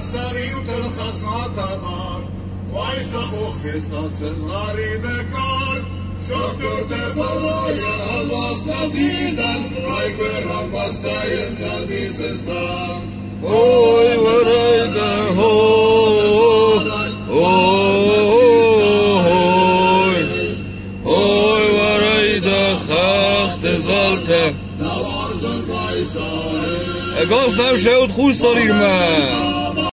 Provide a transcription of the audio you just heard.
kado Derhaktan sari utel khaznatavar Vaysa hokhvestat zari bekar Şoktör tefalaya Allah'ta fidan Raykveran bastayen zadisestan Oy varayda ho Oy Oy varayda ხახტე ზალთე Navarzın kaysa ეგოს ნამ შეუთხუ სწორირმა